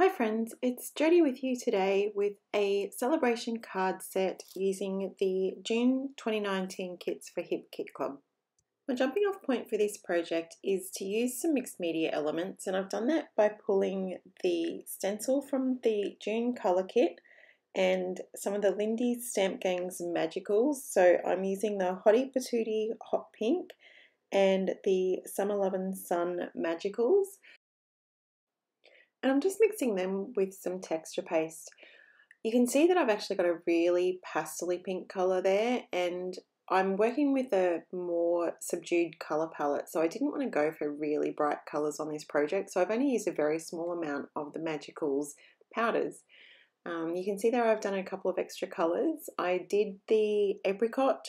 Hi friends, it's Jodie with you today with a celebration card set using the June 2019 kits for Hip Kit Club. My jumping off point for this project is to use some mixed media elements and I've done that by pulling the stencil from the June colour kit and some of the Lindy's Stamp Gangs Magicals. So I'm using the Hottie Patootie Hot Pink and the Summer Lovin' Sun Magicals and I'm just mixing them with some texture paste. You can see that I've actually got a really pastely pink colour there and I'm working with a more subdued colour palette so I didn't want to go for really bright colours on this project so I've only used a very small amount of the Magicals powders. Um, you can see there I've done a couple of extra colours. I did the apricot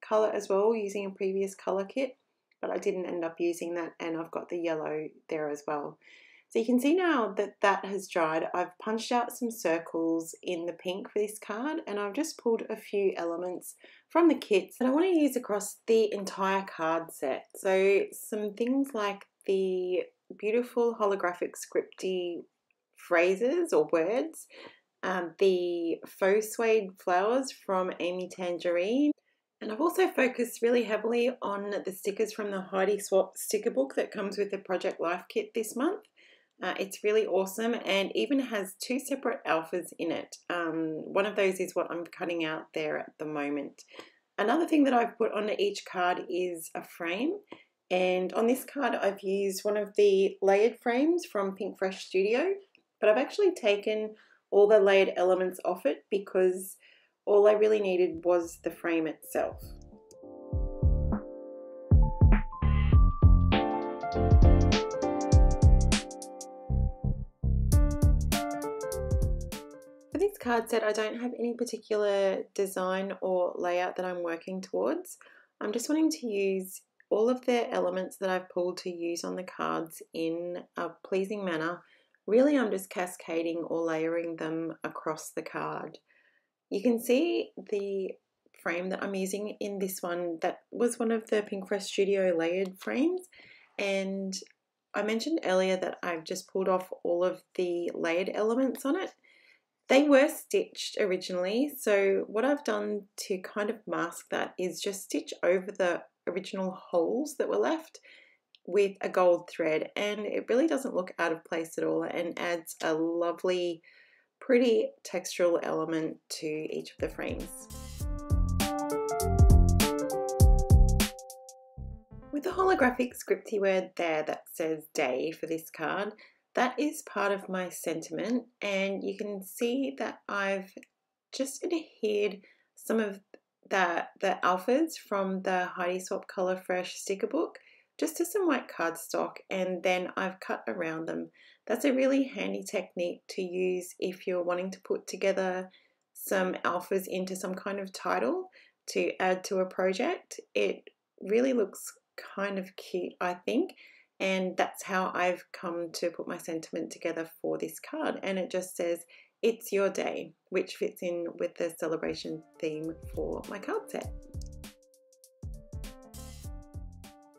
colour as well using a previous colour kit but I didn't end up using that and I've got the yellow there as well. So you can see now that that has dried, I've punched out some circles in the pink for this card and I've just pulled a few elements from the kits that I want to use across the entire card set. So some things like the beautiful holographic scripty phrases or words, um, the faux suede flowers from Amy Tangerine, and I've also focused really heavily on the stickers from the Heidi Swapp sticker book that comes with the Project Life kit this month. Uh, it's really awesome and even has two separate alphas in it. Um, one of those is what I'm cutting out there at the moment. Another thing that I've put onto each card is a frame. And on this card, I've used one of the layered frames from Pinkfresh Studio, but I've actually taken all the layered elements off it because all I really needed was the frame itself. Card set, I don't have any particular design or layout that I'm working towards. I'm just wanting to use all of the elements that I've pulled to use on the cards in a pleasing manner. Really, I'm just cascading or layering them across the card. You can see the frame that I'm using in this one that was one of the Pinkfresh Studio layered frames and I mentioned earlier that I've just pulled off all of the layered elements on it they were stitched originally, so what I've done to kind of mask that is just stitch over the original holes that were left with a gold thread and it really doesn't look out of place at all and adds a lovely pretty textural element to each of the frames. With the holographic scripty word there that says day for this card, that is part of my sentiment and you can see that I've just adhered some of the, the alphas from the Heidi Swapp Color Fresh sticker book just to some white cardstock and then I've cut around them. That's a really handy technique to use if you're wanting to put together some alphas into some kind of title to add to a project. It really looks kind of cute I think and that's how I've come to put my sentiment together for this card. And it just says, It's your day, which fits in with the celebration theme for my card set.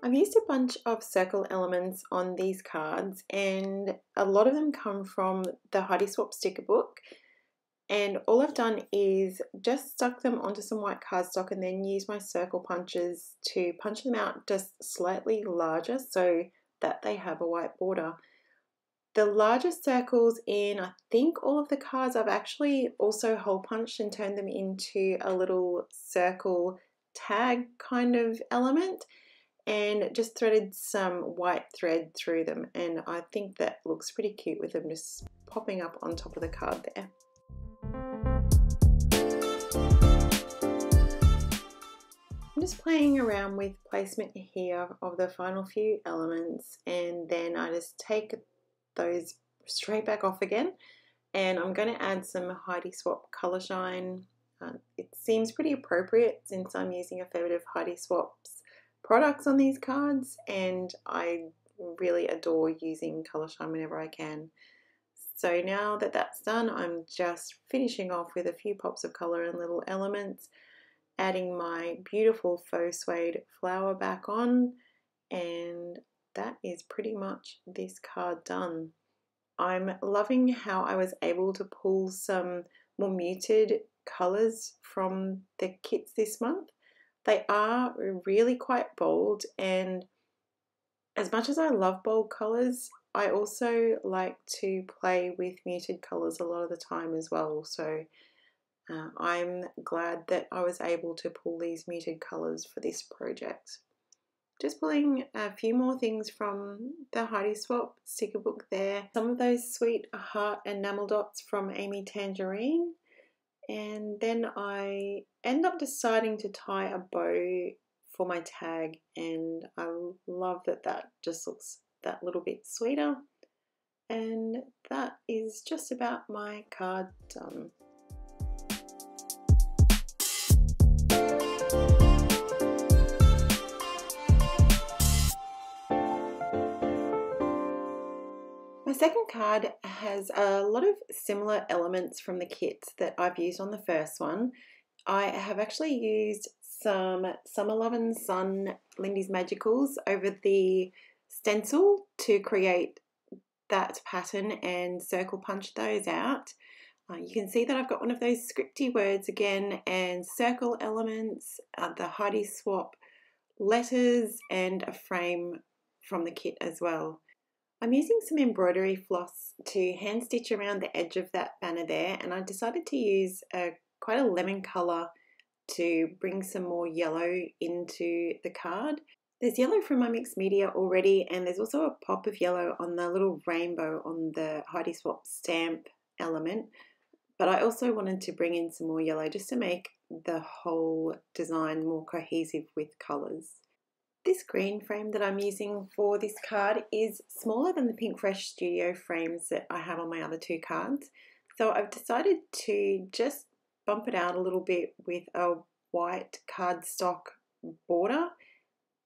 I've used a bunch of circle elements on these cards, and a lot of them come from the Heidi Swapp sticker book. And all I've done is just stuck them onto some white cardstock and then use my circle punches to punch them out just slightly larger so that they have a white border. The largest circles in, I think, all of the cards, I've actually also hole punched and turned them into a little circle tag kind of element and just threaded some white thread through them and I think that looks pretty cute with them just popping up on top of the card there. I'm just playing around with placement here of the final few elements and then I just take those straight back off again and I'm going to add some Heidi Swapp Colour Shine. Uh, it seems pretty appropriate since I'm using a fair bit of Heidi Swapp's products on these cards and I really adore using Colour Shine whenever I can. So now that that's done, I'm just finishing off with a few pops of colour and little elements adding my beautiful faux suede flower back on and that is pretty much this card done. I'm loving how I was able to pull some more muted colours from the kits this month. They are really quite bold and as much as I love bold colours, I also like to play with muted colours a lot of the time as well. So uh, I'm glad that I was able to pull these muted colours for this project. Just pulling a few more things from the Heidi Swapp sticker book there. Some of those sweet heart enamel dots from Amy Tangerine. And then I end up deciding to tie a bow for my tag and I love that that just looks that little bit sweeter. And that is just about my card done. My second card has a lot of similar elements from the kits that I've used on the first one. I have actually used some Summer Lovin' Sun Lindy's Magicals over the stencil to create that pattern and circle punch those out. Uh, you can see that I've got one of those scripty words again and circle elements, uh, the Heidi Swapp letters and a frame from the kit as well. I'm using some embroidery floss to hand stitch around the edge of that banner there and I decided to use a quite a lemon colour to bring some more yellow into the card. There's yellow from my mixed media already and there's also a pop of yellow on the little rainbow on the Heidi Swapp stamp element but I also wanted to bring in some more yellow just to make the whole design more cohesive with colours. This green frame that I'm using for this card is smaller than the Pinkfresh Studio frames that I have on my other two cards. So I've decided to just bump it out a little bit with a white cardstock border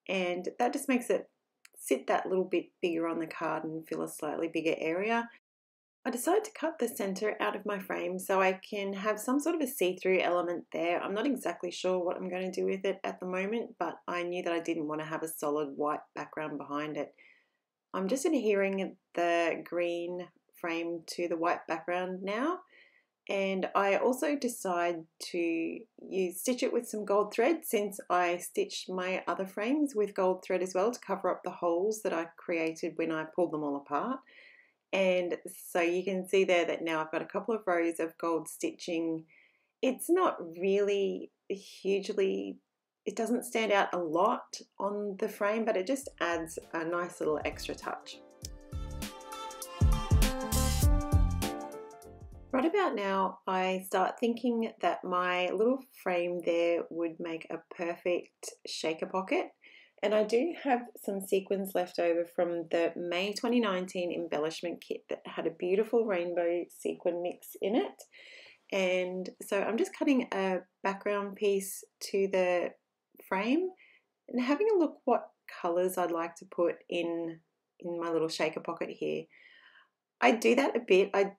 and that just makes it sit that little bit bigger on the card and fill a slightly bigger area. I decided to cut the center out of my frame so I can have some sort of a see-through element there. I'm not exactly sure what I'm going to do with it at the moment, but I knew that I didn't want to have a solid white background behind it. I'm just adhering the green frame to the white background now. And I also decide to use stitch it with some gold thread since I stitched my other frames with gold thread as well to cover up the holes that I created when I pulled them all apart. And so you can see there that now I've got a couple of rows of gold stitching. It's not really hugely, it doesn't stand out a lot on the frame, but it just adds a nice little extra touch. Right about now, I start thinking that my little frame there would make a perfect shaker pocket. And I do have some sequins left over from the May 2019 embellishment kit that had a beautiful rainbow sequin mix in it. And so I'm just cutting a background piece to the frame and having a look what colours I'd like to put in in my little shaker pocket here. I do that a bit. I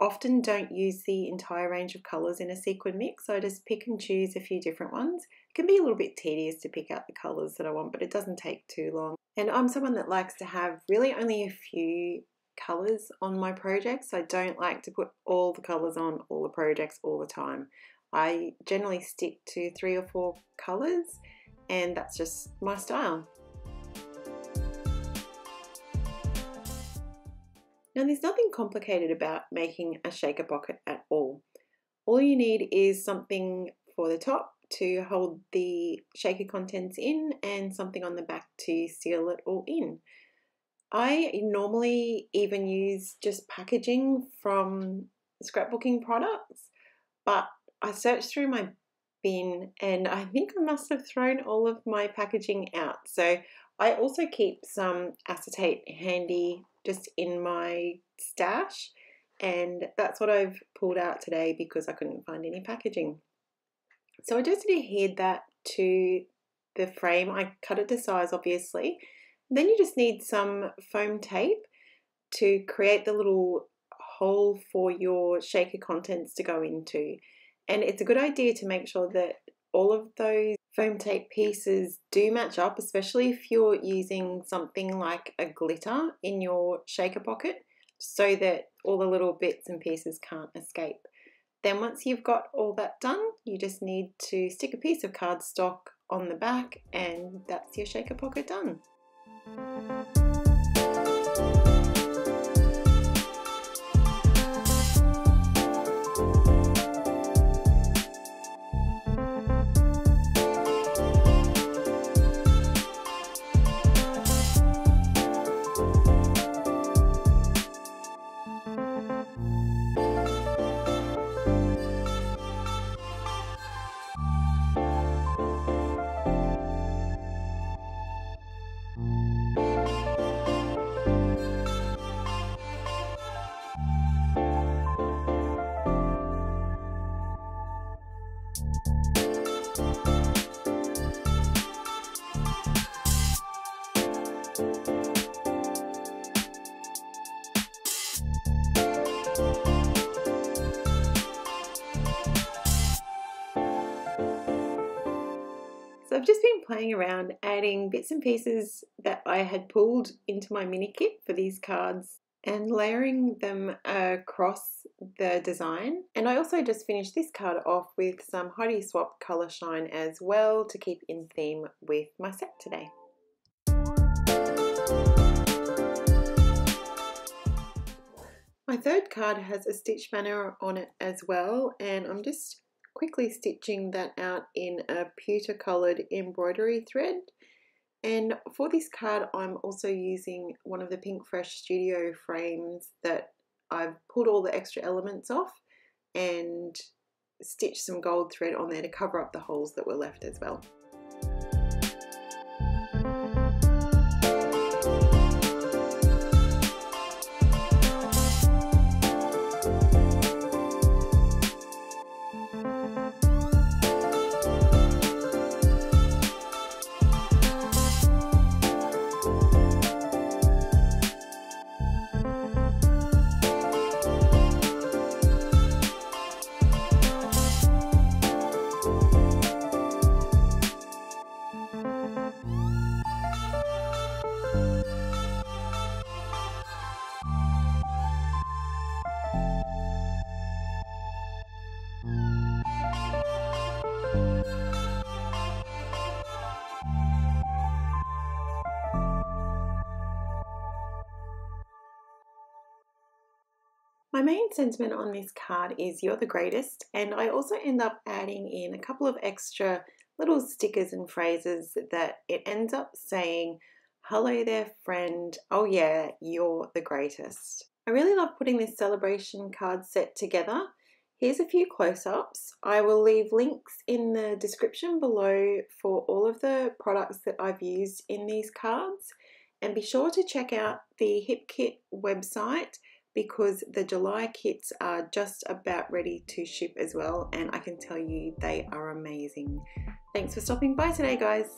often don't use the entire range of colours in a sequin mix, so I just pick and choose a few different ones. It can be a little bit tedious to pick out the colours that I want, but it doesn't take too long. And I'm someone that likes to have really only a few colours on my projects. I don't like to put all the colours on all the projects all the time. I generally stick to three or four colours and that's just my style. Now there's nothing complicated about making a shaker pocket at all. All you need is something for the top to hold the shaker contents in and something on the back to seal it all in. I normally even use just packaging from scrapbooking products, but I searched through my bin and I think I must have thrown all of my packaging out. So I also keep some acetate handy just in my stash and that's what I've pulled out today because I couldn't find any packaging. So I just adhered that to the frame. I cut it to size obviously. Then you just need some foam tape to create the little hole for your shaker contents to go into. And it's a good idea to make sure that all of those foam tape pieces do match up, especially if you're using something like a glitter in your shaker pocket. so that all the little bits and pieces can't escape. Then once you've got all that done, you just need to stick a piece of cardstock on the back and that's your shaker pocket done. So playing around adding bits and pieces that I had pulled into my mini kit for these cards and layering them across the design. And I also just finished this card off with some Heidi Swapp Colour Shine as well to keep in theme with my set today. My third card has a stitch banner on it as well and I'm just quickly stitching that out in a pewter coloured embroidery thread. And for this card, I'm also using one of the Pinkfresh Studio frames that I've pulled all the extra elements off and stitched some gold thread on there to cover up the holes that were left as well. My main sentiment on this card is you're the greatest and I also end up adding in a couple of extra little stickers and phrases that it ends up saying, hello there friend, oh yeah, you're the greatest. I really love putting this celebration card set together. Here's a few close-ups. I will leave links in the description below for all of the products that I've used in these cards and be sure to check out the Hip Kit website because the July kits are just about ready to ship as well and I can tell you they are amazing. Thanks for stopping by today guys.